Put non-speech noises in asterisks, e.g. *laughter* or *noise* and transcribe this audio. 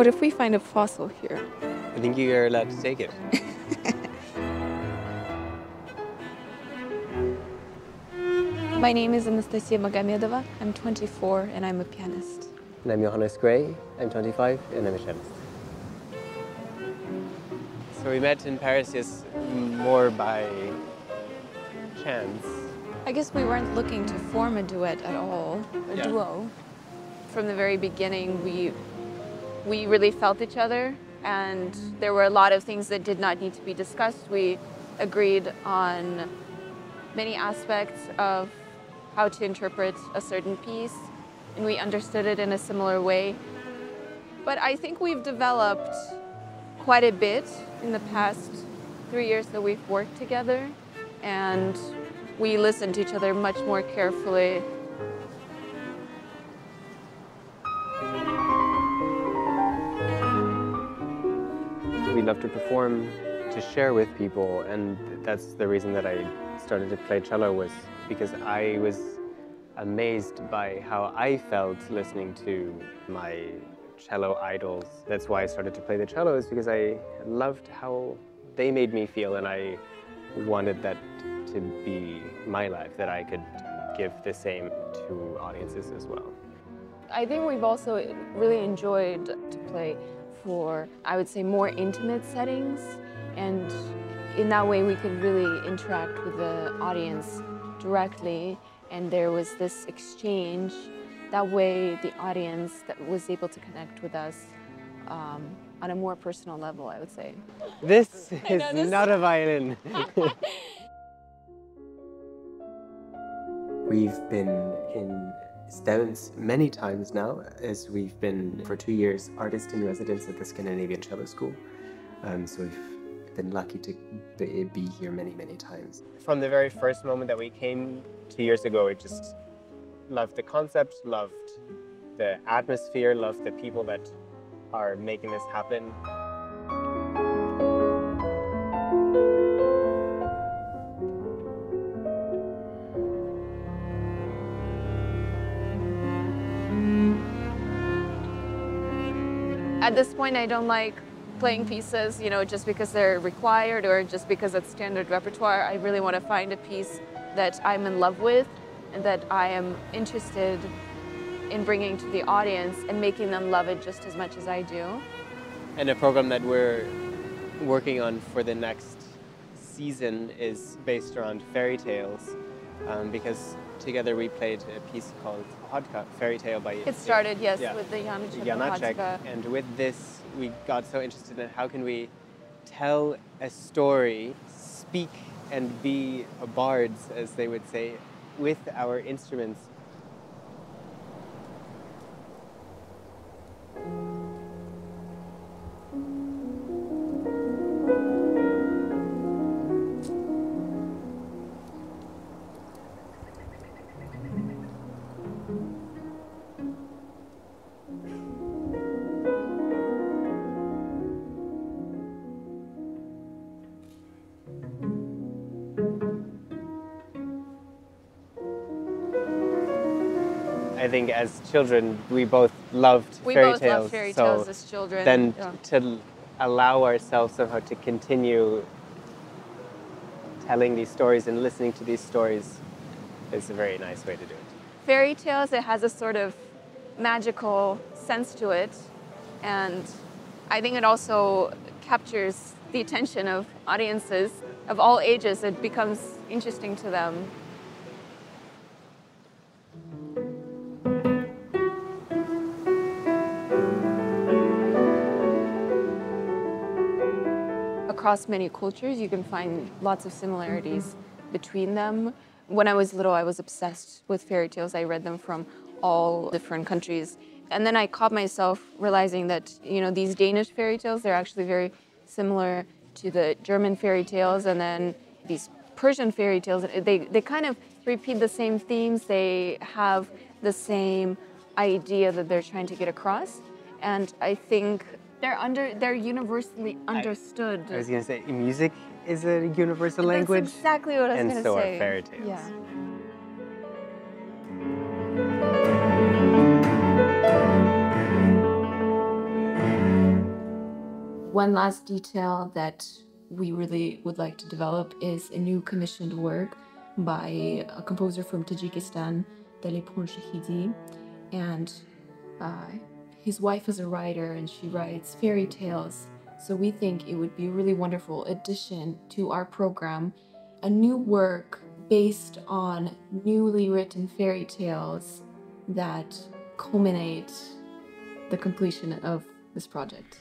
What if we find a fossil here? I think you're allowed to take it. *laughs* My name is Anastasiya Magamedova. I'm 24 and I'm a pianist. And I'm Johannes Gray. I'm 25 and I'm a cellist. So we met in Paris just more by chance. I guess we weren't looking to form a duet at all, a Yeah. duo. From the very beginning, we we really felt each other, and there were a lot of things that did not need to be discussed. We agreed on many aspects of how to interpret a certain piece, and we understood it in a similar way. But I think we've developed quite a bit in the past three years that we've worked together, and we listen to each other much more carefully. We love to perform to share with people, and that's the reason that I started to play cello was because I was amazed by how I felt listening to my cello idols. That's why I started to play the cello is because I loved how they made me feel, and I wanted that to be my life, that I could give the same to audiences as well. I think we've also really enjoyed to play for, I would say, more intimate settings. And in that way, we could really interact with the audience directly. And there was this exchange. That way, the audience that was able to connect with us um, on a more personal level, I would say. This *laughs* is know this- not a violin. *laughs* *laughs* We've been in Stevns many times now, as we've been for two years artist in residence at the Scandinavian Cello School. Um, so we've been lucky to be here many, many times. From the very first moment that we came two years ago, we just loved the concept, loved the atmosphere, loved the people that are making this happen. At this point, I don't like playing pieces, you know, just because they're required or just because it's standard repertoire. I really want to find a piece that I'm in love with and that I am interested in bringing to the audience and making them love it just as much as I do. And a program that we're working on for the next season is based around fairy tales, um, because together we played a piece called Pohádka, Fairy Tale by It started, yes, Yeah. with the Janacek Janacek, and with this we got so interested in how can we tell a story, speak and be a bards, as they would say, with our instruments. I think as children we both loved We fairy both tales. love fairy so tales as children. then yeah. to allow ourselves somehow to continue telling these stories and listening to these stories is a very nice way to do it. fairy tales, it has a sort of magical sense to it. And I think it also captures the attention of audiences of all ages. It becomes interesting to them. Across many cultures, you can find lots of similarities mm-hmm. between them. When I was little, I was obsessed with fairy tales. I read them from all different countries. And then I caught myself realizing that, you know, these Danish fairy tales, they're actually very similar to the German fairy tales. And then these Persian fairy tales, they, they kind of repeat the same themes. They have the same idea that they're trying to get across. And I think they're under they're universally understood. I was going to say music is a universal language. That's exactly what I was and going to so are say. fairy tales. Yeah. One last detail that we really would like to develop is a new commissioned work by a composer from Tajikistan, Dalipur Shahidi, and uh, his wife is a writer and she writes fairy tales. So we think it would be a really wonderful addition to our program, a new work based on newly written fairy tales that culminate the completion of this project.